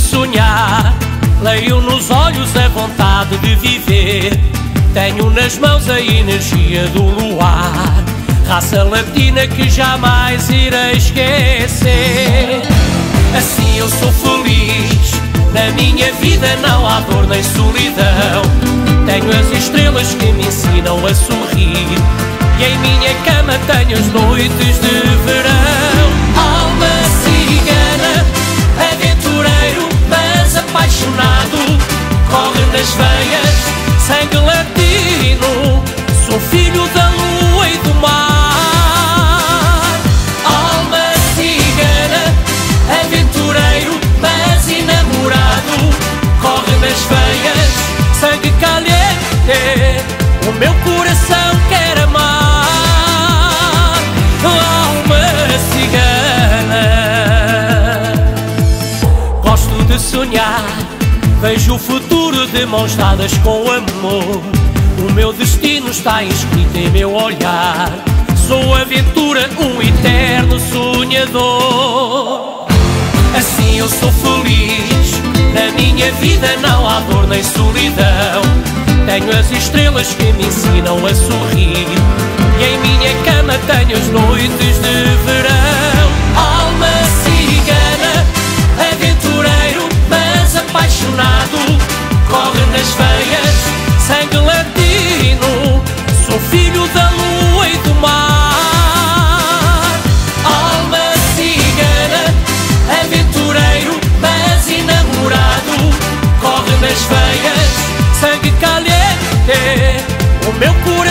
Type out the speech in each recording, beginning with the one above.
Sonhar, leio nos olhos a vontade de viver. Tenho nas mãos a energia do luar, raça latina que jamais irei esquecer. Assim eu sou feliz, na minha vida não há dor nem solidão. Tenho as estrelas que me ensinam a sorrir, e em minha cama tenho as noites de verão. Apaixonado, corre nas veias, sangue latino. Sou filho da lua e do mar. Mãos dadas com amor. O meu destino está escrito em meu olhar. Sou aventura, um eterno sonhador. Assim eu sou feliz. Na minha vida não há dor nem solidão. Tenho as estrelas que me ensinam a sorrir. E em minha cama tenho as noites de verão. Corre nas veias, sangue latino. Sou filho da lua e do mar. Alma cigana, aventureiro, mas enamorado. Corre nas veias, sangue caliente. O meu coração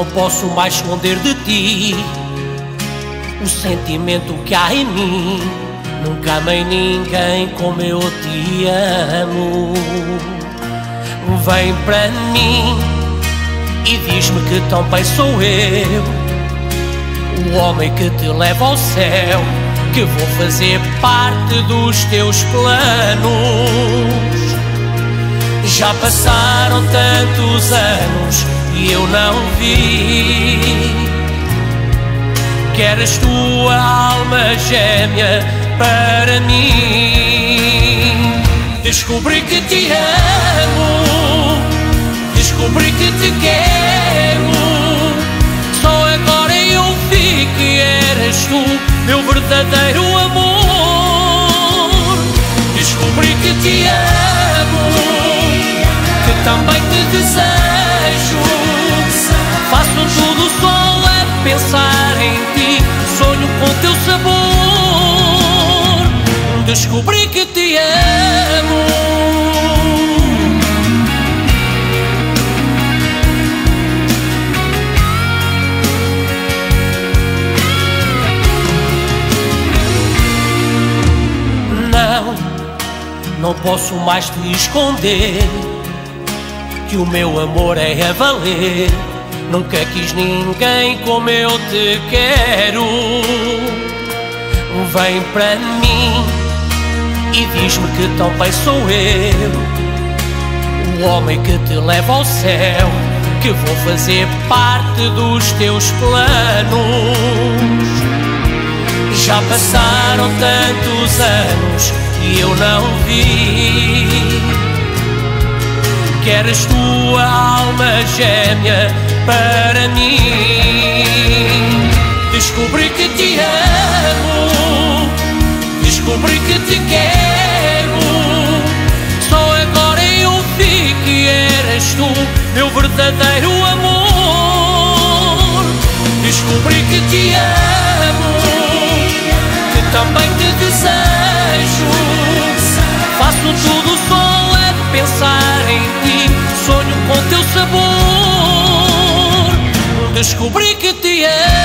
não posso mais esconder de ti o sentimento que há em mim. Nunca amei ninguém como eu te amo. Vem para mim e diz-me que também sou eu, o homem que te leva ao céu, que vou fazer parte dos teus planos. Já passaram tantos anos e eu não vi. Queres tua alma gêmea para mim? Descobri que te amo, descobri que te quero. Só agora eu vi que eras tu, meu verdadeiro amor. Descobri que te amo que também te desejo. Descobri que te amo. Não, não posso mais te esconder que o meu amor é a valer. Nunca quis ninguém como eu te quero. Vem para mim e diz-me que também sou eu, o homem que te leva ao céu, que vou fazer parte dos teus planos. Já passaram tantos anos e eu não vi. Que eras tua alma gêmea para mim. Descobri que te amo, descobri que te quero. Só agora eu vi que eras tu, meu verdadeiro amor. Descobri que te amo, que também te desejo. Faço tudo só a pensar em ti, sonho com teu sabor. Descobri que te amo.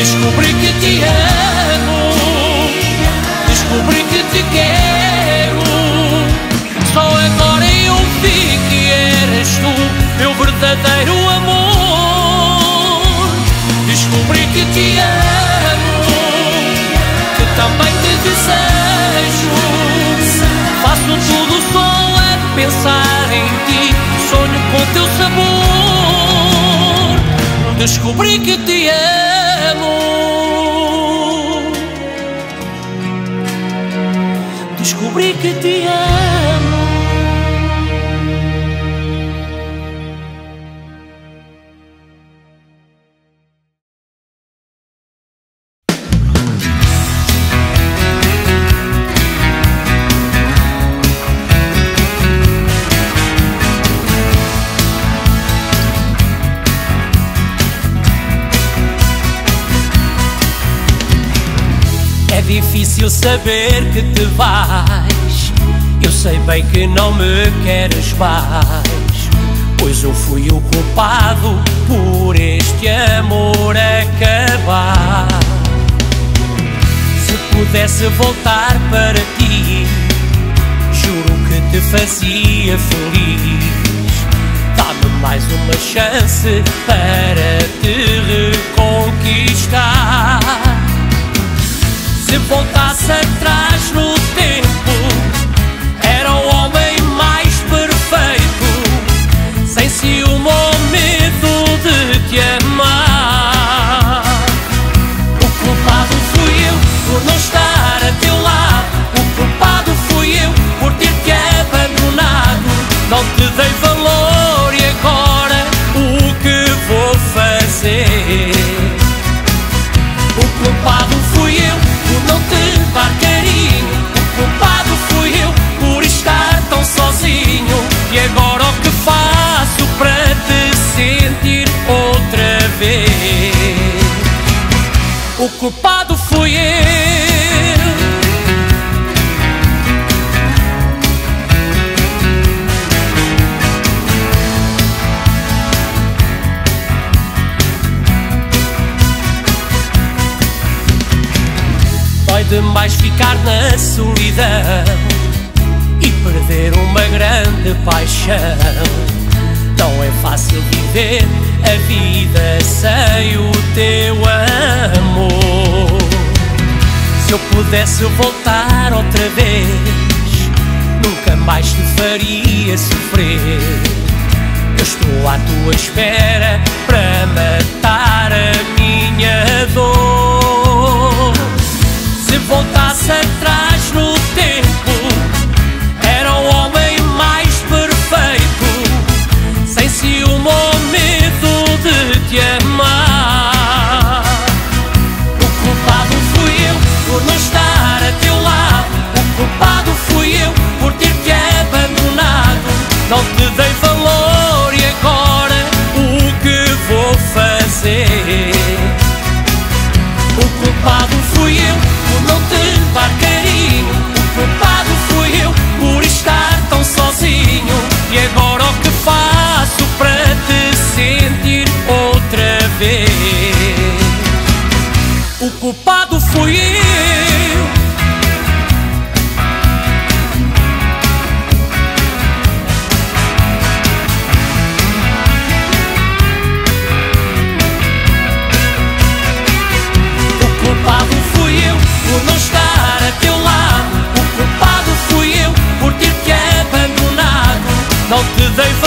Descobri que te amo, descobri que te quero. Só agora eu vi que eras tu, meu verdadeiro amor. Descobri que te amo, que também te desejo. Faço tudo só a pensar em ti, sonho com teu sabor. Descobri que te amo. Descobri que te amo. É difícil saber que te vais. Sei bem que não me queres mais. Pois eu fui o culpado por este amor acabar. Se pudesse voltar para ti, juro que te fazia feliz. Dá-me mais uma chance para te reconquistar. Se voltasse atrás no sentir outra vez? O culpado Se eu pudesse voltar outra vez, nunca mais te faria sofrer. Eu estou à tua espera para matar a minha dor. Se voltasse atrás no tempo, abandonado. Não te 老子在。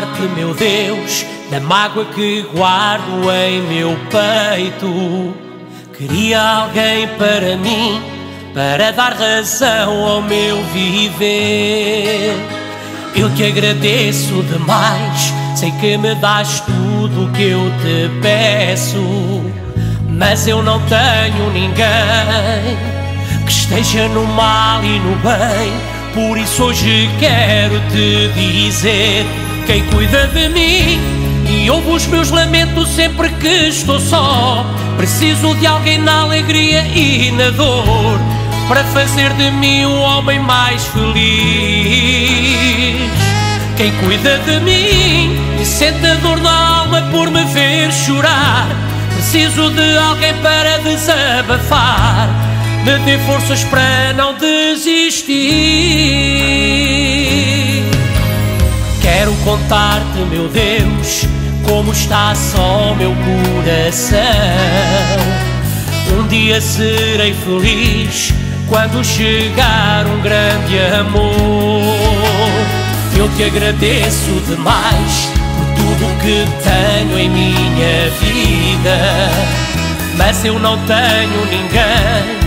Falar-te, meu Deus, da mágoa que guardo em meu peito. Queria alguém para mim, para dar razão ao meu viver. Eu te agradeço demais, sei que me das tudo o que eu te peço. Mas eu não tenho ninguém que esteja no mal e no bem. Por isso hoje quero te dizer: quem cuida de mim e ouve os meus lamentos sempre que estou só. Preciso de alguém na alegria e na dor para fazer de mim um homem mais feliz. Quem cuida de mim e sente a dor na alma por me ver chorar. Preciso de alguém para desabafar, me dê forças para não desistir. Quero contar-te, meu Deus, como está só meu coração. Um dia serei feliz quando chegar um grande amor. Eu te agradeço demais por tudo que tenho em minha vida, mas eu não tenho ninguém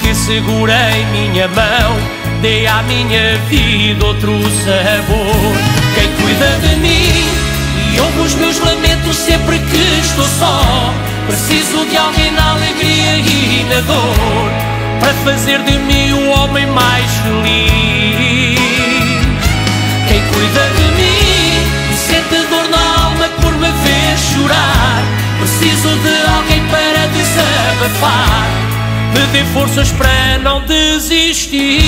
que segure em minha mão, dê à minha vida outro sabor. Quem cuida de mim e ouve os meus lamentos sempre que estou só, preciso de alguém na alegria e na dor para fazer de mim o homem mais feliz. Quem cuida de mim e sente dor na alma por me ver chorar. Preciso de alguém para desabafar, me dê forças para não desistir.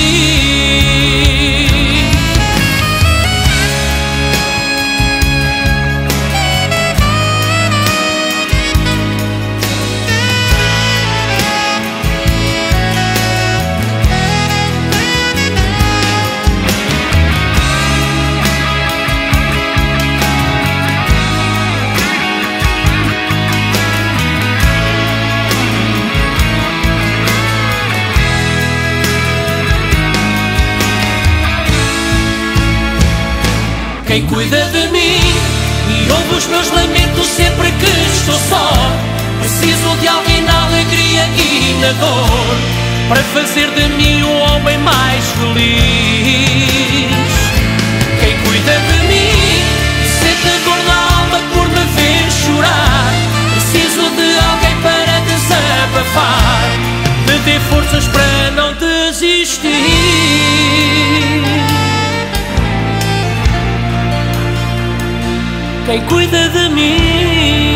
Quem cuida de mim e ouve os meus lamentos sempre que estou só. Preciso de alguém na alegria e na dor para fazer de mim um homem mais feliz. Quem cuida de mim e sente dor na alma por me ver chorar. Preciso de alguém para desabafar, me dê forças para não desistir. Quem cuida de mim.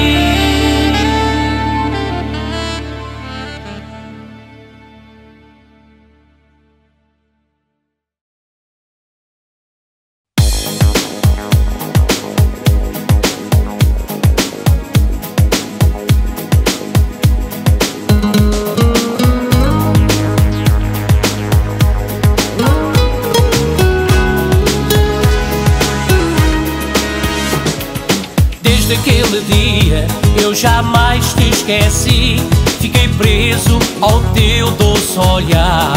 Desde aquele dia eu jamais te esqueci. Fiquei preso ao teu doce olhar.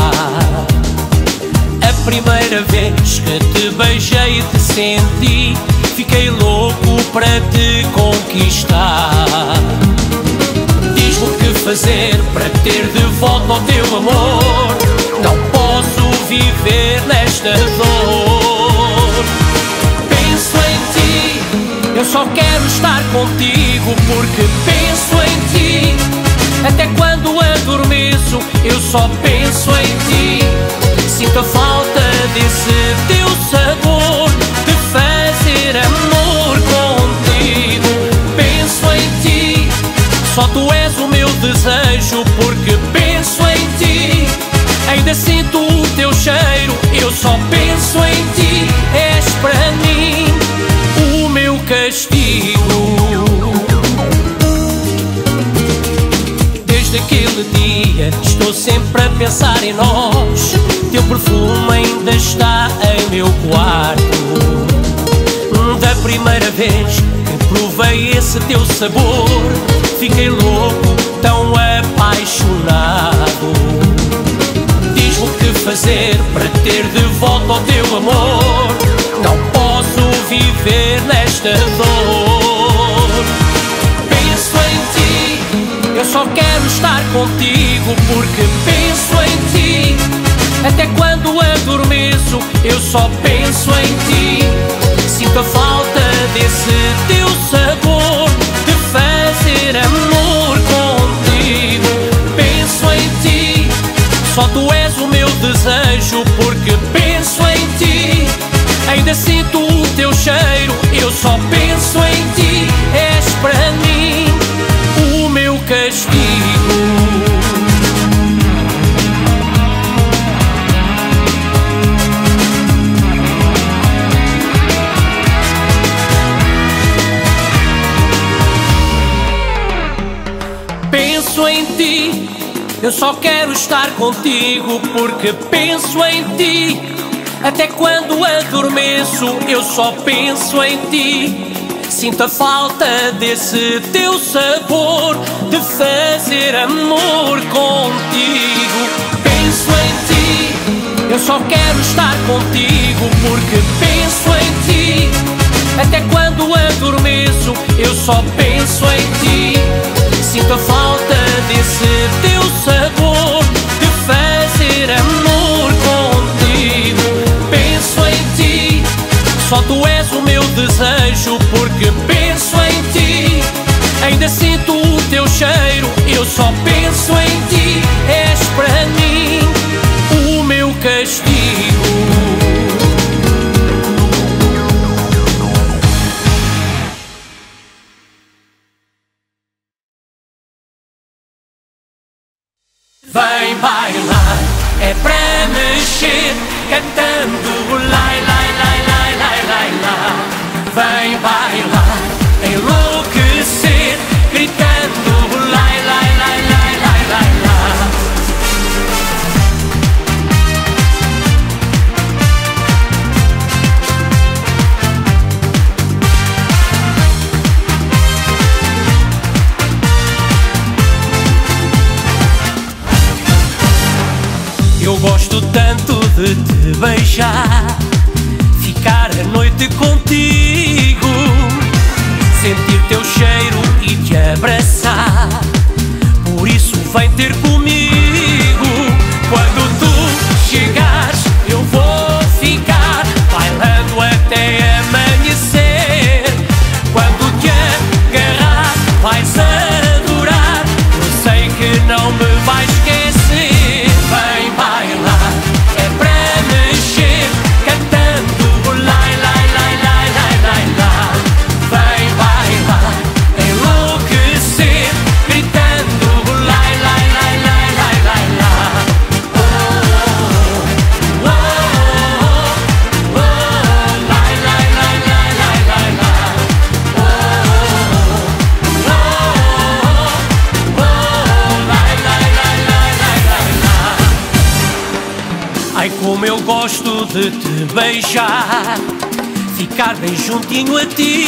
A primeira vez que te beijei e te senti, fiquei louco para te conquistar. Diz-me o que fazer para ter de volta o teu amor. Não posso viver nesta dor. Eu só quero estar contigo porque penso em ti. Até quando adormeço, eu só penso em ti. Sinto a falta desse teu sabor de fazer amor contigo. Penso em ti, só tu és o meu desejo porque penso em ti. Ainda sinto o teu cheiro, eu só penso em ti. És para mim sempre a pensar em nós. Teu perfume ainda está em meu quarto. Da primeira vez que provei esse teu sabor, fiquei louco, tão apaixonado. Diz-me o que fazer para ter de volta o teu amor. Não posso viver nesta dor. Estar contigo porque penso em ti. Até quando adormeço, eu só penso em ti. Sinto a falta desse teu sabor de fazer amor contigo. Penso em ti, só tu és o meu desejo porque penso em ti. Ainda sinto o teu cheiro, eu só penso em só quero estar contigo porque penso em ti. Até quando adormeço, eu só penso em ti. Sinto a falta desse teu sabor de fazer amor contigo. Penso em ti, eu só quero estar contigo porque penso em ti. Até quando adormeço, eu só penso em ti. Sinto a falta desse teu sabor de fazer amor contigo. Penso em ti, só tu és o meu desejo porque penso em ti. Ainda sinto o teu cheiro, eu só penso em ti. És para mim bailar, é para mexer, cantando lai lai te beijar, ficar a noite contigo, sentir teu cheiro e te abraçar. Por isso vem ter comigo. De te beijar, ficar bem juntinho a ti,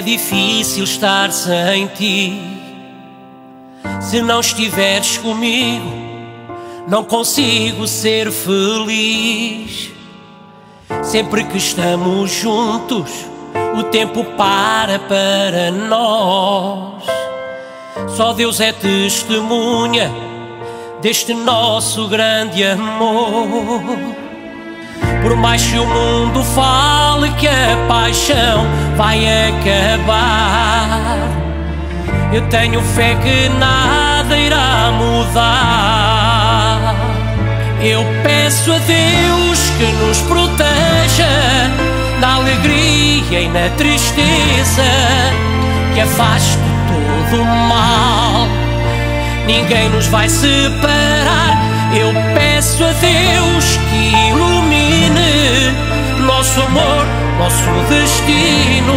é difícil estar sem ti. Se não estiveres comigo, não consigo ser feliz. Sempre que estamos juntos, o tempo para para nós. Só Deus é testemunha deste nosso grande amor. Por mais que o mundo fale que a paixão vai acabar, eu tenho fé que nada irá mudar. Eu peço a Deus que nos proteja na alegria e na tristeza, que afaste todo o mal. Ninguém nos vai separar. Eu peço a Deus que ilumine nosso amor, nosso destino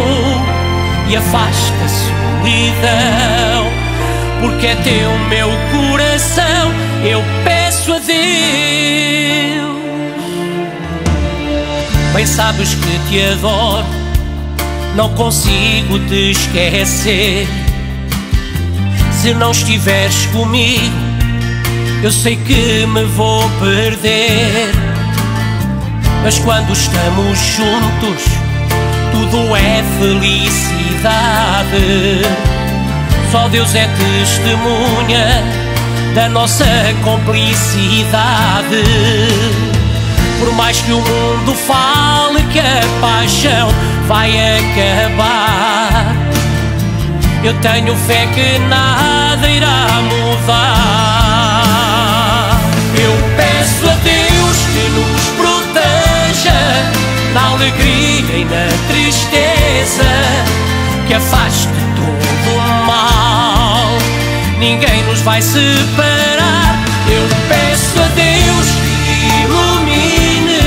e afaste a solidão, porque é teu meu coração. Eu peço a Deus. Bem sabes que te adoro, não consigo te esquecer. Se não estiveres comigo, eu sei que me vou perder. Mas quando estamos juntos, tudo é felicidade. Só Deus é testemunha da nossa complicidade. Por mais que o mundo fale que a paixão vai acabar, eu tenho fé que nada irá mudar. Na alegria e na tristeza, que afaste todo o mal. Ninguém nos vai separar. Eu peço a Deus que ilumine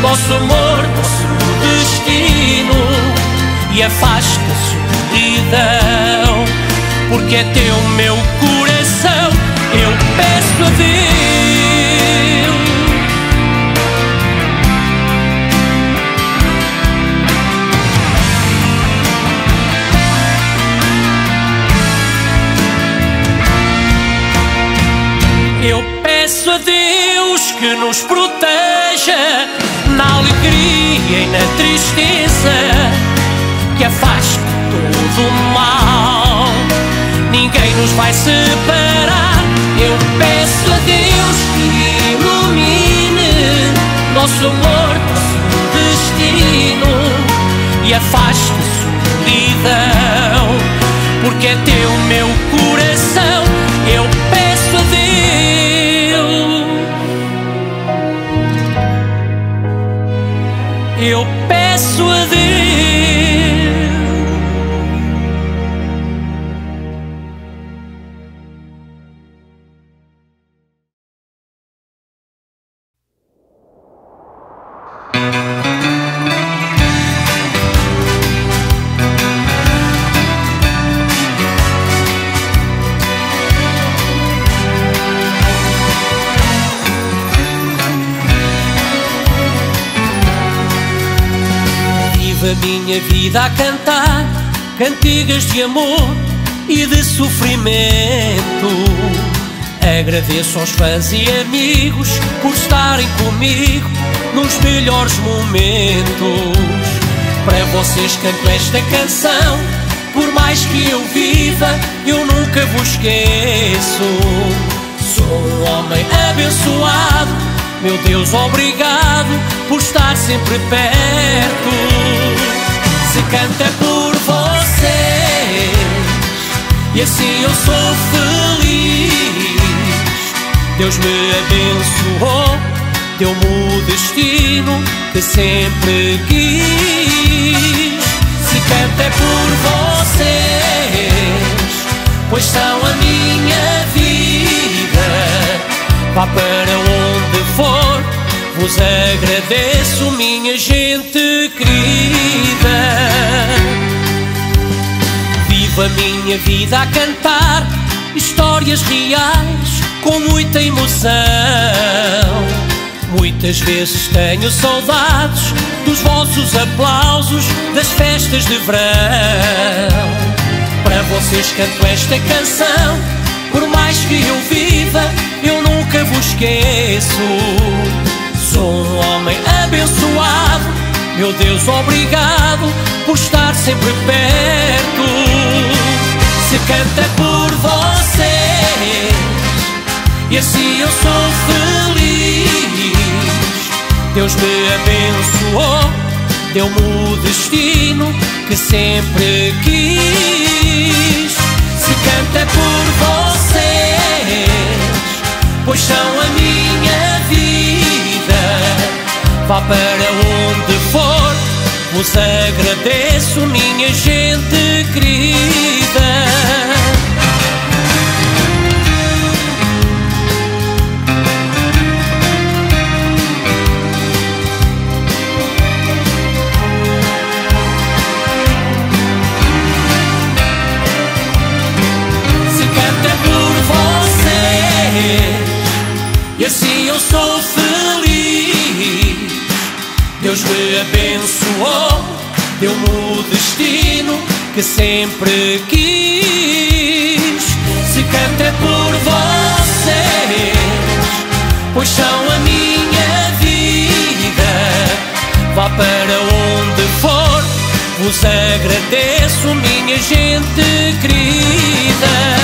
nosso amor, nosso destino e afaste a solidão, porque é teu meu coração. Eu peço a Deus. Nos proteja na alegria e na tristeza, que afaste todo o mal. Ninguém nos vai separar. Eu peço a Deus que ilumine nosso amor, nosso destino e afaste a solidão, porque é teu meu coração. Peço a Deus. Vida a cantar cantigas de amor e de sofrimento. Agradeço aos fãs e amigos por estarem comigo nos melhores momentos. Para vocês canto esta canção, por mais que eu viva, eu nunca vos esqueço. Sou um homem abençoado, meu Deus, obrigado por estar sempre perto. Se canta por vocês e assim eu sou feliz. Deus me abençoou, deu-me o destino que sempre quis. Se canta é por vocês, pois são a minha vida. Vá para onde for, vos agradeço, minha gente querida. Vivo a minha vida a cantar histórias reais com muita emoção. Muitas vezes tenho saudades dos vossos aplausos das festas de verão. Para vocês canto esta canção, por mais que eu viva, eu nunca vos esqueço. Sou um homem abençoado, meu Deus, obrigado por estar sempre perto. Se canta por vocês, e assim eu sou feliz. Deus me abençoou, deu-me o destino que sempre quis. Se canta por vocês, pois são a minha vida. Vá para onde for, vos agradeço, minha gente querida. E assim eu sou feliz. Deus me abençoou, deu-me o destino que sempre quis. Se canta é por vocês, pois são a minha vida. Vá para onde for, vos agradeço, minha gente querida.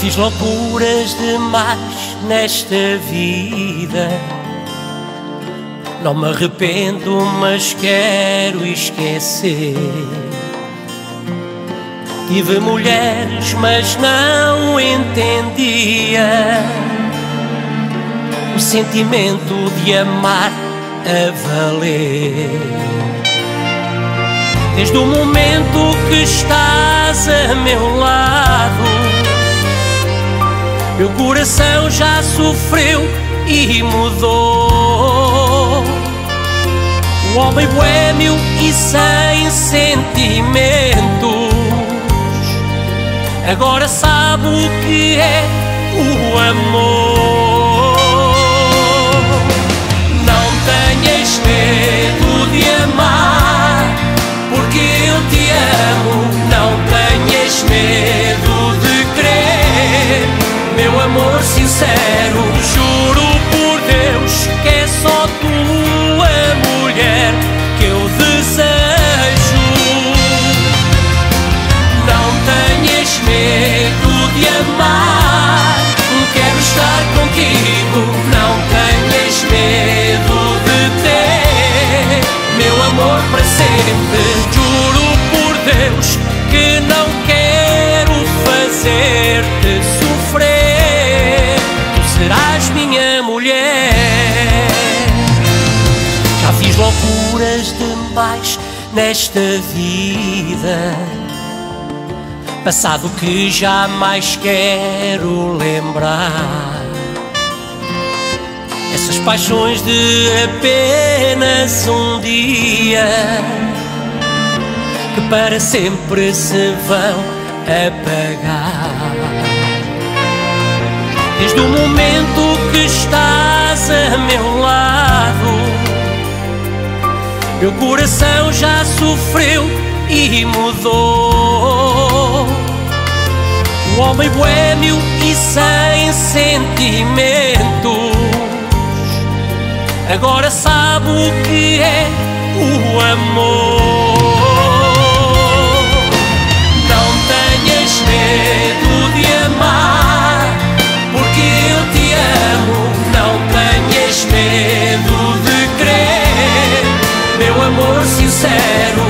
Fiz loucuras demais nesta vida. Não me arrependo, mas quero esquecer. Tive mulheres, mas não entendia o sentimento de amar a valer. Desde o momento que estás a meu lado meu coração já sofreu e mudou. O homem boêmio e sem sentimentos agora sabe o que é o amor. Não tenhas medo de amar, porque eu te amo. Não tenhas medo meu amor sincero, minha mulher. Já fiz loucuras demais nesta vida, passado que jamais quero lembrar. Essas paixões de apenas um dia que para sempre se vão apagar. Desde o momento que estás a meu lado, meu coração já sofreu e mudou. O homem boêmio e sem sentimentos agora sabe o que é o amor. Sincero,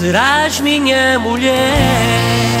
serás minha mulher.